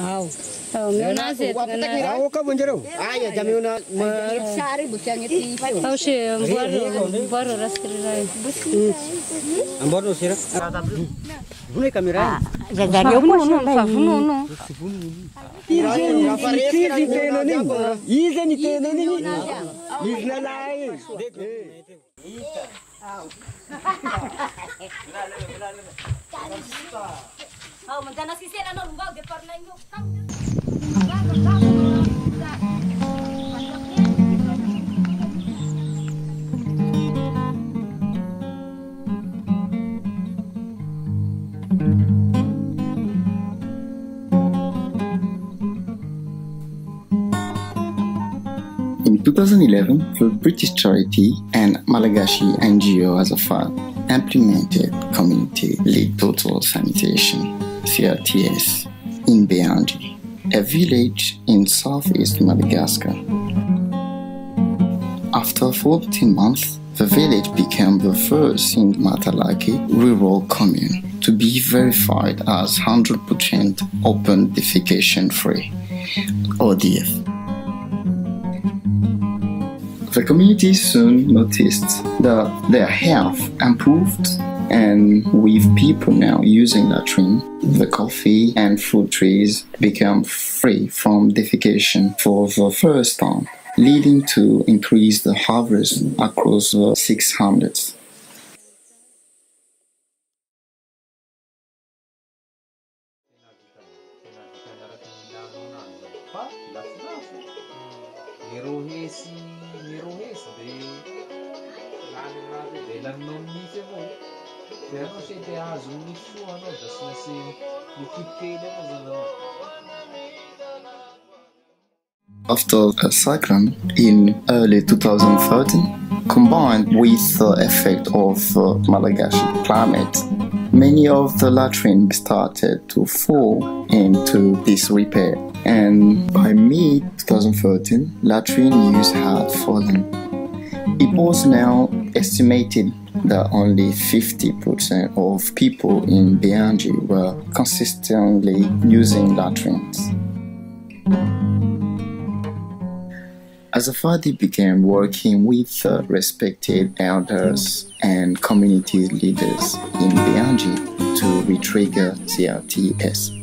Au. Oh, may nasit. Ako ka mo dyan. Ay, dami na. Sari, busang iti. Ako siya, ang baro. Ang baro, raskari na yun. Ang baro, sira. Bunay kamera. Jangan no no nak faham, no no. Izen ni tenan ni, izen ni no ni, izen lain. Ikan. Oh. In 2011, the British charity and Malagasy NGO Azafady implemented community-led total sanitation (CLTS) in Beandry, a village in southeast Madagascar. After 14 months, the village became the first in Mahatalaky rural commune to be verified as 100% open defecation free (ODF). The community soon noticed that their health improved, and with people now using latrine, the coffee and fruit trees become free from defecation for the first time, leading to increased harvest across the six. After a cyclone in early 2013, combined with the effect of uh, Malagasy climate, many of the latrines started to fall into disrepair. And by mid 2013, latrine use had fallen. It was now estimated that only 50% of people in Beandry were consistently using latrines. Azafady began working with respected elders and community leaders in Beandry to retrigger CLTS.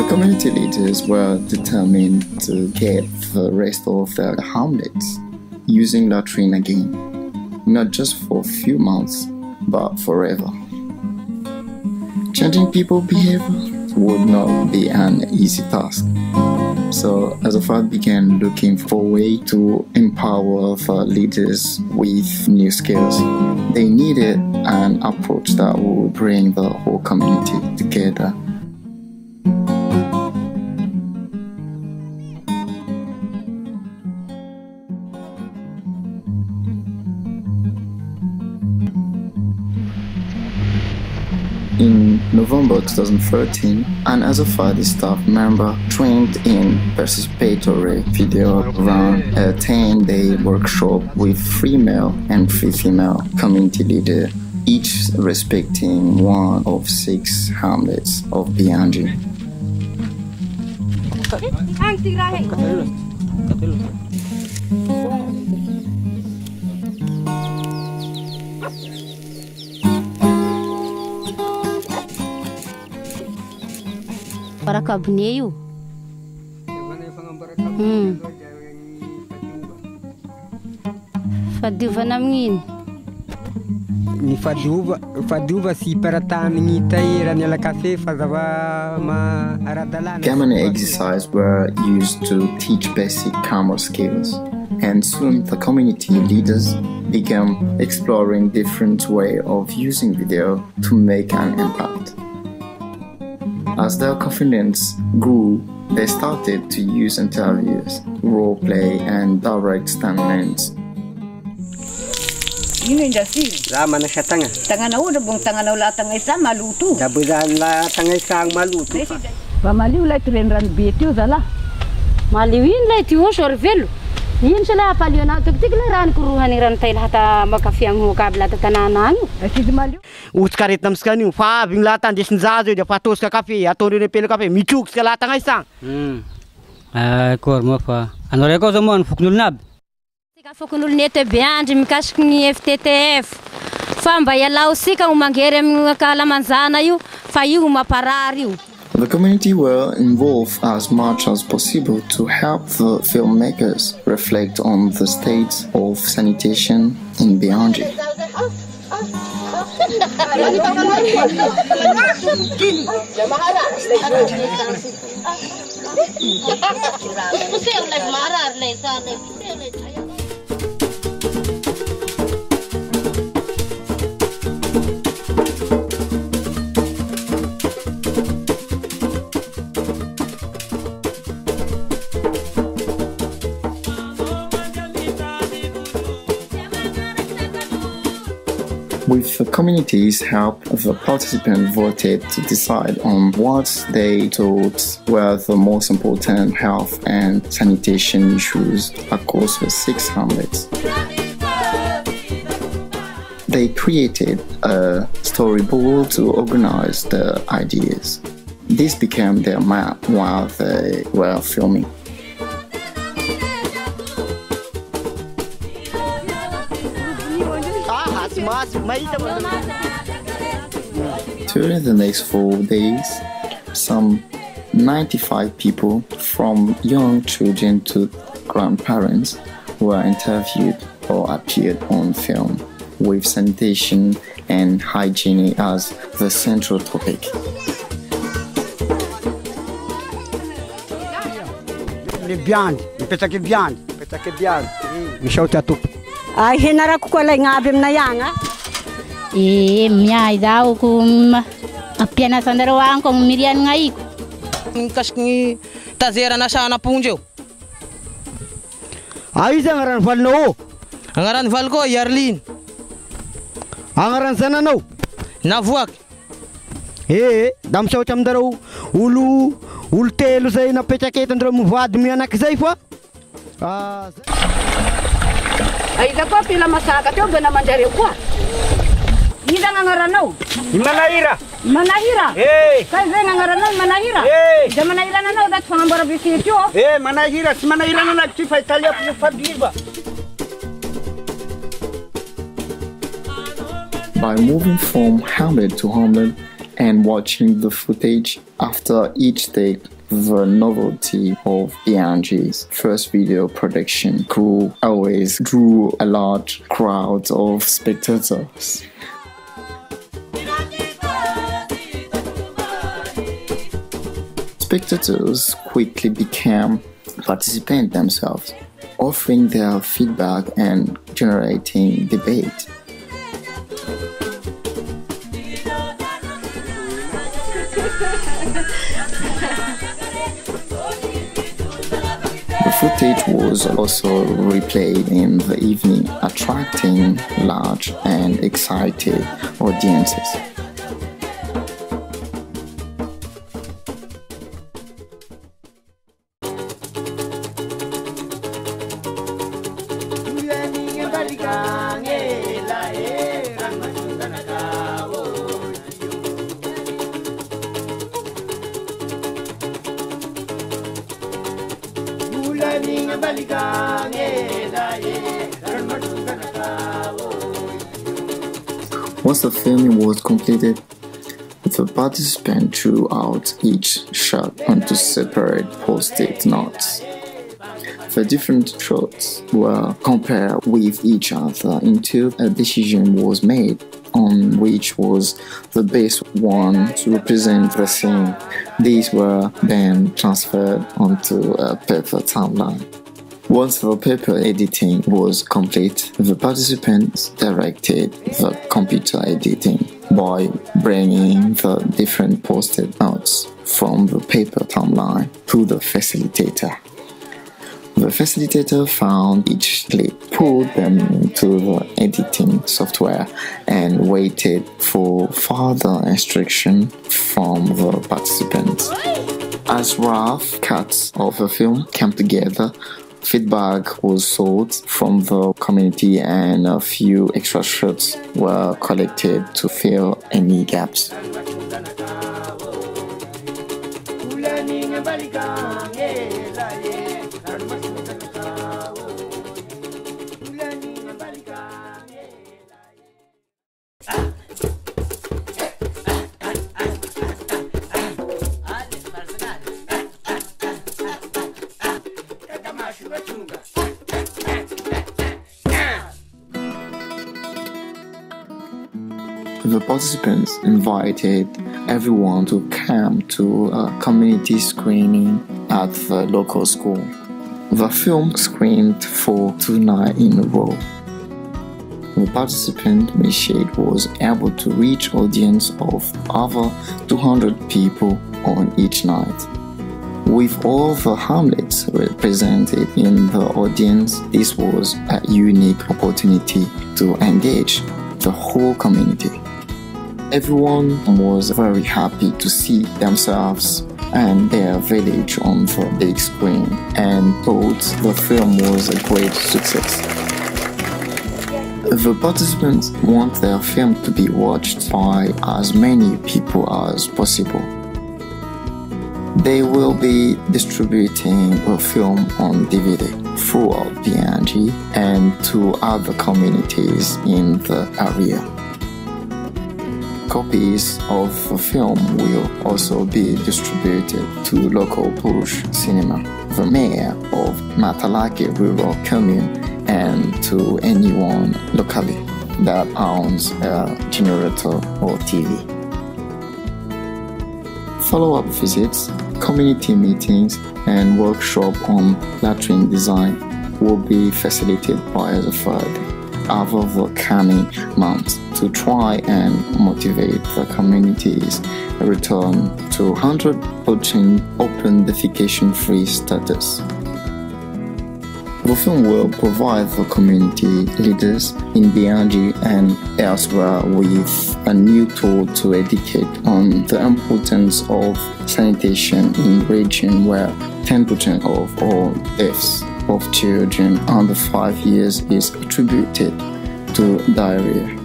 The community leaders were determined to get the rest of the hamlets using latrine again, not just for a few months, but forever. Changing people behavior would not be an easy task. So Azafady began looking for a way to empower the leaders with new skills. They needed an approach that would bring the whole community together. November 2013, an Azafady staff member trained in participatory video ran a 10-day workshop with three male and three female community leaders, each respecting one of six hamlets of Beandry. Barakabne io. Hmm. Fadiovana amin'ino? Ny fadiova fadiova sy hiperatany ny tahira ny ala kafe fazava ma ara-dalàna. Gammon exercise were used to teach basic camera skills, and soon the community leaders began exploring different way of using video to make an impact. As their confidence grew, they started to use interviews, role play, and direct statements. Ino indasi? Za manasa tagna. Tanganao na bong tanganao la tanga isa maluto. Daburan la tanga isang maluto. Ba maliu la tren ran beti o zala. Malio ino lay ty onso ry velo? ino sa la paliona tikitika inshalla apaliona toktikla rano kuruhani rano taila hata makafiang mukabla ta tananang sidmalio utskaret namskani fa bing lata desin zazo de patos ka kafe atore ne kafe. Michuk ska lata ngai sang hmm. Ah kor mo fa. Anore ko zo mon fuknul nab tika fuknul ne te biandri mikasik fttf fa mba ialao sika ho mangery amin'ny akalamanjana io fa io ho maparary io. The community were involved as much as possible to help the filmmakers reflect on the state of sanitation in Beandry. With the community's help, the participants voted to decide on what they thought were the most important health and sanitation issues across the six hamlets. They created a storyboard to organize the ideas. This became their map while they were filming. During the next four days, some 95 people, from young children to grandparents, were interviewed or appeared on film, with sanitation and hygiene as the central topic. henarakokoalaigna aby aminay agna e miahy zaho ko ampianasanareo agny ko mirianagna iko mikasiky ny tazerana sanam-ponjy eo a izy agnaran'ny valinao ô agnaran'ny valiko ô iarliny agnaran'ny zananao navoaky. Ee da misaotra aminareo olo olo telo zay napetraketo andreo mivady mianaky zay foa ah, zay. Aiza koa pila masaka teo be namanjareo koa. Iza ng'agnaranao? Manahira. Manahira? Eh. Kay zay ng'agnaranao Manahira? Eh. Iza Manahira nanao daty fagnamboara bisit io. Eh, manahira tsy manahira nanaky ty fa italia fadiva by moving from hamlet to hamlet and watching the footage after each take. The novelty of Beandry's first video production crew always drew a large crowd of spectators. Spectators quickly became participants themselves, offering their feedback and generating debate. Footage was also replayed in the evening, attracting large and excited audiences. Once the filming was completed, the participants drew out each shot onto separate post-it notes. The different shots were compared with each other until a decision was made on which was the best one to represent the scene. These were then transferred onto a paper timeline. Once the paper editing was complete, the participants directed the computer editing by bringing the different posted notes from the paper timeline to the facilitator. The facilitator found each clip, pulled them into the editing software, and waited for further instruction from the participants. As rough cuts of the film came together, Feedback was sought from the community and a few extra shots were collected to fill any gaps. The participants invited everyone to come to a community screening at the local school. The film screened for two nights in a row. The participant Michelle was able to reach audience of over 200 people on each night. With all the hamlets represented in the audience, this was a unique opportunity to engage the whole community. Everyone was very happy to see themselves and their village on the big screen and thought the film was a great success. The participants want their film to be watched by as many people as possible. They will be distributing the film on DVD throughout PNG and to other communities in the area. Copies of the film will also be distributed to local Polish Cinema, the mayor of Mahatalaky Rural Commune, and to anyone locally that owns a generator or TV. Follow-up visits, community meetings, and workshop on latrine design will be facilitated by the FUD over the coming months to try and motivate the community's return to 100% open defecation free status. The film will provide the community leaders in Beandry and elsewhere with a new tool to educate on the importance of sanitation in region where 10% of all deaths of children under 5 years is attributed to diarrhea.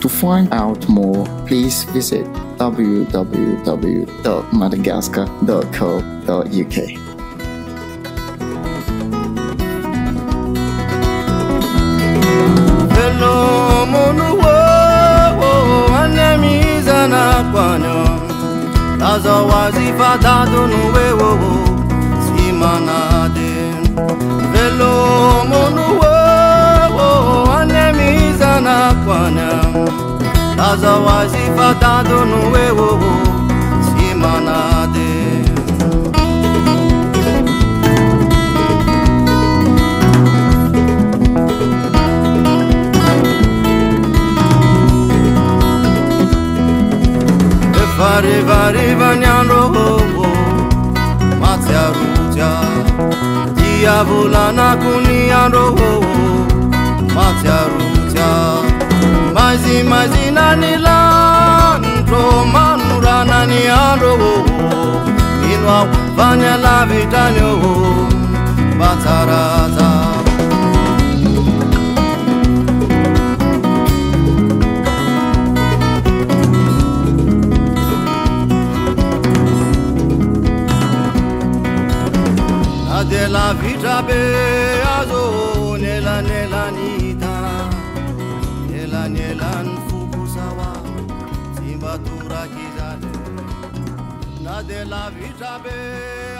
To find out more, please visit www.madagascar.co.uk. azaho azy fatantony eo oh, oh, oh, sy manady efarivariva ny androhombo matsiaroja dia volanako ny androhoo matsiaro mazimazinani lanitro manoranani andro. Mino ao vanyalavitranyô mbatsaraza na de lavitra be azo nelanelani de la vita be